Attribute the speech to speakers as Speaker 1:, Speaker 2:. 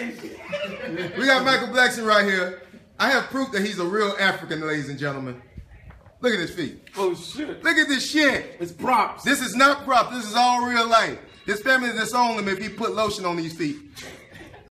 Speaker 1: We got Michael Blackson right here. I have proof that he's a real African, ladies and gentlemen. Look at his feet.
Speaker 2: Oh shit.
Speaker 1: Look at this shit.
Speaker 2: It's props.
Speaker 1: This is not props. This is all real life. His family disowned him if he put lotion on these feet.